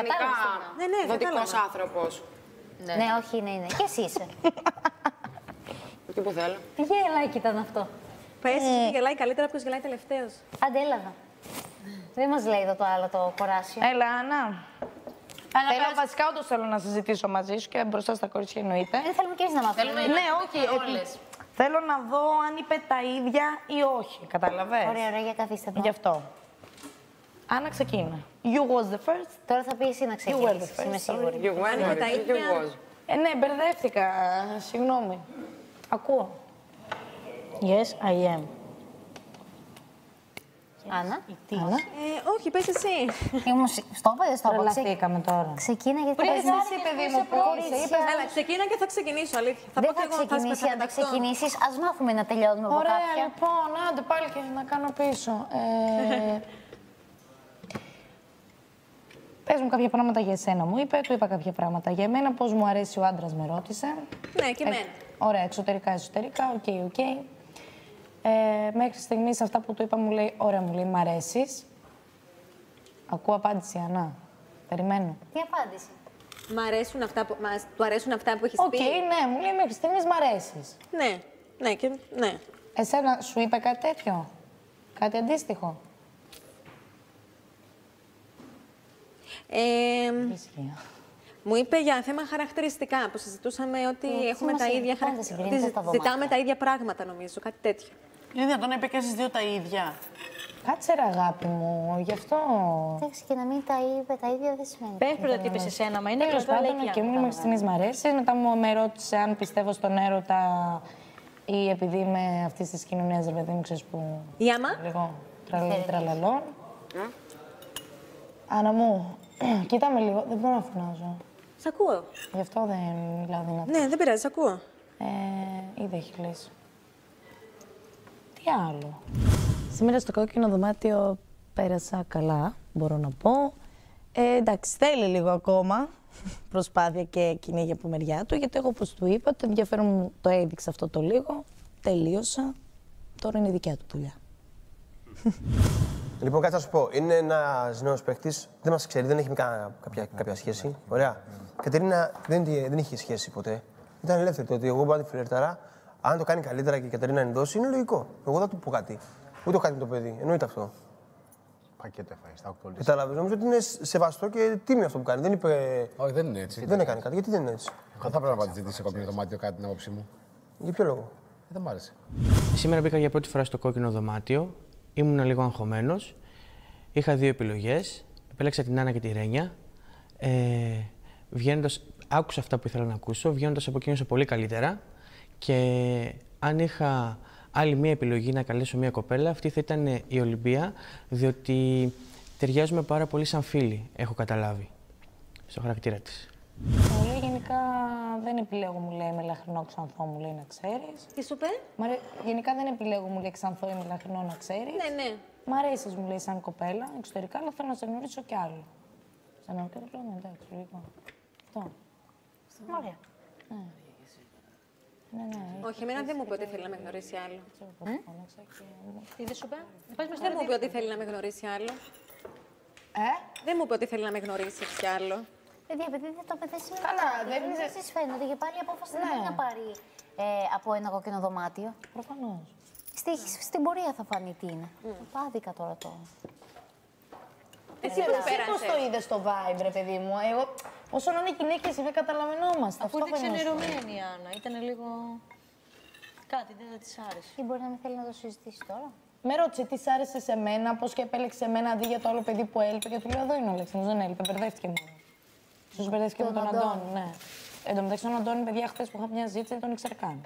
γενικά Κατάλαβες Ναι, ναι, δοτικός κατάλαβα. άνθρωπος. Ναι. όχι, είναι, είναι. Και εσύ είσαι. Εκεί που θέλω. Τι γελάκι ήταν αυτό. Πες, Ε. ποιος γελάει καλύτερα, ποιος γελάει τελευταίος. Άντε, έλα εδώ. Δεν μας λέει εδώ το άλλο το κοράσιο. Έλα, Άννα. Άννα, Θέλω, πέρασε. βασικά, όντως θέλω να συζητήσω μαζί σου και μπροστά στα κορίτσια εννοείται. Δεν θέλουμε και εμείς να μάθουμε. Ναι, όχι. επί- Θέλω να δω αν είπε τα ίδια ή όχι. Καταλαβες. Ωραία, ωραία, για καθίστε εδώ. Γι' αυτό. Άννα, ξεκίνα. You was the first. Τώρα θα πεις εσύ να were the ξεκινήσεις, first, είμαι σίγουρη. You went είναι or τα you ίδια. was. Ε, ναι, μπερδεύτηκα. Συγγνώμη. Ακούω. Yes, I am. Άννα; Άννα; Ε, όχι, πες εσύ. Ήμουν σι- στο είπα, δεν στο είπα. Ξε- Τρελαθήκαμε τώρα. Ξεκίνα γιατί Πριν πες εσύ, παιδί μου, που είσαι, Έλα, ξεκίνα και θα ξεκινήσω, αλήθεια. Θα Δεν πω θα και εγώ, ξεκινήσει, αν δεν πεταχτώ. ξεκινήσεις, ας μάθουμε να τελειώνουμε από Ωραία, κάποια. λοιπόν, άντε πάλι και να κάνω πίσω. Ε, Πες μου κάποια πράγματα για εσένα, μου είπε, του είπα κάποια πράγματα για μένα, πώς μου αρέσει ο άντρας με ρώτησε. Ναι, και εμένα. Ωραία, εξωτερικά, εσωτερικά, OK, OK. Ε, μέχρι στιγμής αυτά που του είπα μου λέει, ωραία μου λέει, μ' αρέσεις. Ακούω απάντηση, Άννα. Περιμένω. Τι απάντηση; Μ' αρέσουν αυτά που, μας, του αρέσουν αυτά που έχεις Οκ, πει; ναι, μου λέει μέχρι στιγμής μ' αρέσεις. Ναι, ναι, και, ναι. Εσένα σου είπε κάτι τέτοιο, κάτι αντίστοιχο; Ε, Ισχύει. μου είπε για θέμα χαρακτηριστικά που συζητούσαμε ότι Ε, έχουμε τα σημασία, ίδια πάντα χαρακτηριστικά. συγκρίνετε τα δωμάτια. Ζητάμε τα ίδια πράγματα, νομίζω, κάτι τέτοιο. Είναι δυνατόν να είπε και εσείς δύο τα ίδια. Κάτσε ρε αγάπη μου, γι' αυτό... Εντάξει, και να μην τα είπε τα ίδια δεν σημαίνει. Πες πρώτα τι είπες εσένα, μα είναι Τέλος καλό, λέει πάντων, και και μου άλλα. μέχρι στιγμής μ' αρέσει. Μετά μου με ρώτησε αν πιστεύω στον έρωτα ή επειδή είμαι αυτής της κοινωνίας, ρε παιδί μου, ξέρεις που. Η άμα; Λίγο τραλαλή τραλαλών. Άννα μου, κοίτα με λίγο, δεν μπορώ να φωνάζω. Σ' ακούω. Γι' αυτό δεν μιλάω δυνατά. Ναι, δεν πειράζει, σ' ακούω. Ε, ήδη έχει κλείσει. Τι άλλο; Σήμερα στο κόκκινο δωμάτιο πέρασα καλά, μπορώ να πω. Ε, εντάξει, θέλει λίγο ακόμα προσπάθεια και κυνήγι από μεριά του, γιατί εγώ όπως του είπα, το ενδιαφέρον μου το έδειξε αυτό το λίγο, τελείωσα, τώρα είναι η δικιά του δουλειά. Λοιπόν, κάτσε να σου πω. Είναι ένας νέος παίκτης, δεν μας ξέρει, δεν έχει κα- κάποια, κάποια σχέση. Ωραία. Η Κατερίνα δεν, τη- δεν είχε σχέση ποτέ. Ήταν ελεύθερη το ότι εγώ μπορώ να τη φλερταρά. Αν το κάνει καλύτερα και η Κατερίνα ενδώσει, είναι λογικό. Εγώ δεν θα του πω κάτι. Ούτε έχω κάτι με το παιδί. Εννοείται αυτό. Πακέτο έφαγες στα 8 λίτρα. Κατάλαβες. Νομίζω ότι είναι σεβαστό και τίμιο αυτό που κάνει. Δεν είπε. Όχι, δεν είναι έτσι. Δεν έκανε κάτι. Γιατί δεν είναι έτσι; Εγώ θα πρέπει να πατήσει σε κόκκινο δωμάτιο κάτι την άποψή μου. Για ποιο λόγο; Ε, δεν μ' άρεσε. Σήμερα μπήκα για πρώτη φορά στο κόκκινο δωμάτιο. Ήμουν λίγο αγχωμένος. Είχα δύο επιλογές. Επέλεξα την Άννα και τη Ρένια. Ε, βγαίνοντας, άκουσα αυτά που ήθελα να ακούσω. Βγαίνοντας από εκείνο πολύ καλύτερα. Και αν είχα άλλη μία επιλογή να καλέσω μία κοπέλα, αυτή θα ήταν η Ολυμπία, διότι ταιριάζουμε πάρα πολύ σαν φίλοι, έχω καταλάβει, στο χαρακτήρα της. Μου λέει γενικά δεν επιλέγω, μου λέει με λαχρινό ξανθό, μου λέει να ξέρεις. Τι σου είπε; Γενικά δεν επιλέγω, μου λέει ξανθό ή με λαχρινό να ξέρεις. Ναι, ναι. Μ' αρέσει, μου λέει, σαν κοπέλα εξωτερικά, αλλά θέλω να σε γνωρίσω κι άλλο. Σε εννοώ και το λέω, ναι, εντάξει, λογικό. Αυτό. Ωραία. Ναι, ναι. Όχι, εμένα δεν μου είπε ότι θέλει να με γνωρίσει άλλο. Φώναξα και μου- Τι δεν σου είπε, πες μας Δεν τώρα μου τι- είπε ότι θέλει να με γνωρίσει άλλο. Ε, Δεν μου είπε ότι θέλει να με γνωρίσει κι άλλο. Παιδιά, επειδή δεν το παιδί σήμερα. Καλά, δεν είναι. είναι- Εσεί φαίνεται και πάλι η απόφαση δεν Ναι. μπορεί να πάρει ε, από ένα κόκκινο δωμάτιο. προφανώς. Στη, στην πορεία θα φανεί τι είναι. Πάδικα τώρα το. Εσύ Εσύ πώς πώ πέρασες; το είδες το vibe, ρε παιδί μου; Εγώ, όσο να είναι γυναίκες, δεν καταλαβαίνόμαστε. Αφού Αυτό ήταν θέλω να σου πω. ξενερωμένη η Άννα, ήταν λίγο... Κάτι δεν της άρεσε. Τι μπορεί να μην θέλει να το συζητήσει τώρα; Με ρώτησε τι σ' άρεσε σε μένα, πώς και επέλεξε εμένα αντί για το άλλο παιδί που έλειπε. Και του λέω: Εδώ είναι ο Αλέξανδρος, δεν έλειπε, μπερδεύτηκε μόνο. Σου μπερδεύτηκε με Τον τον Αντώνη. Αντώνη, ναι. Εν τω μεταξύ, τον Αντώνη, παιδιά, χθες που είχα μια ζήτηση δεν τον ήξερα καν.